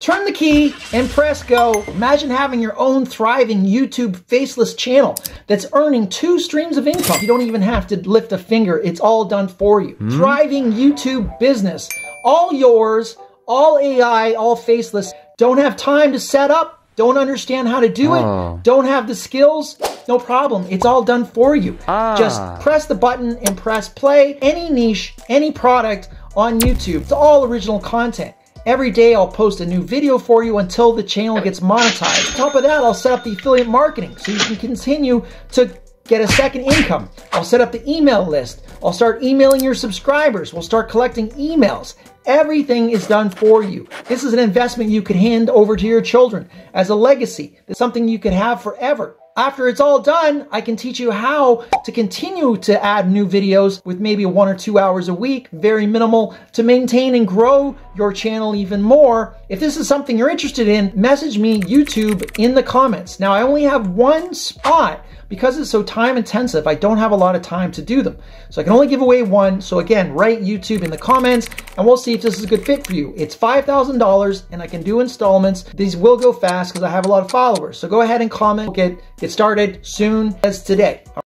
Turn the key and press go. Imagine having your own thriving YouTube faceless channel that's earning two streams of income. You don't even have to lift a finger. It's all done for you. Hmm? Thriving YouTube business. All yours, all AI, all faceless. Don't have time to set up. Don't understand how to do oh. it. Don't have the skills. No problem. It's all done for you. Ah. Just press the button and press play. Any niche, any product on YouTube. It's all original content. Every day I'll post a new video for you until the channel gets monetized. On top of that, I'll set up the affiliate marketing so you can continue to get a second income. I'll set up the email list. I'll start emailing your subscribers. We'll start collecting emails. Everything is done for you. This is an investment you could hand over to your children as a legacy. It's something you could have forever. After it's all done, I can teach you how to continue to add new videos with maybe one or two hours a week, very minimal, to maintain and grow your channel even more. If this is something you're interested in, message me YouTube in the comments. Now, I only have one spot because it's so time intensive, I don't have a lot of time to do them. So I can only give away one. So again, write YouTube in the comments and we'll see if this is a good fit for you. It's $5,000 and I can do installments. These will go fast because I have a lot of followers. So go ahead and comment. We'll get, get started soon as today.